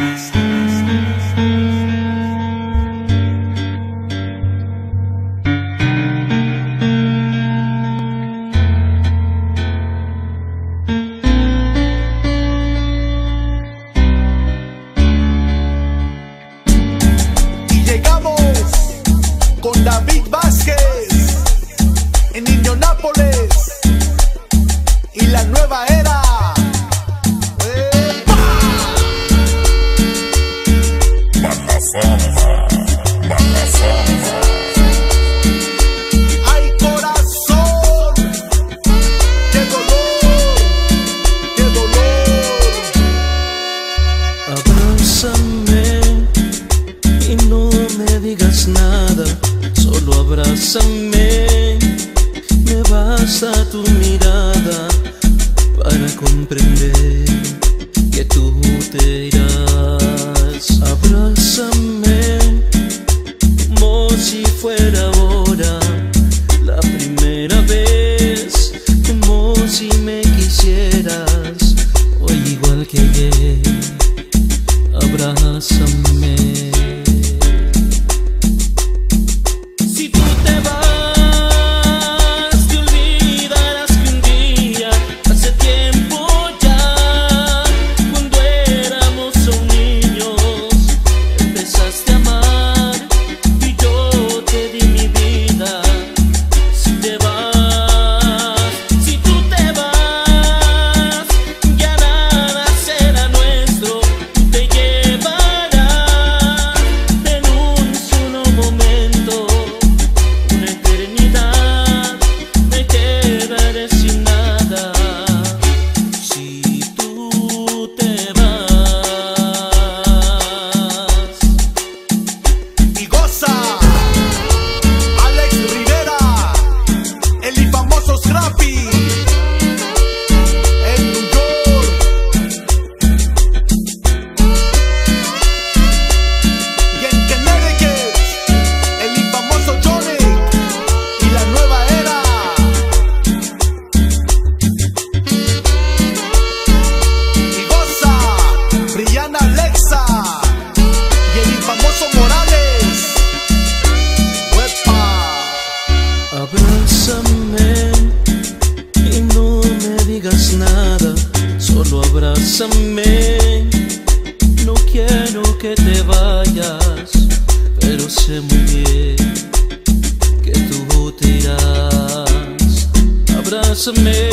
Y llegamos con David Vázquez en Nino y la nueva era. nada, solo abrázame. Me basta tu mirada para comprender que tú te irás. submit.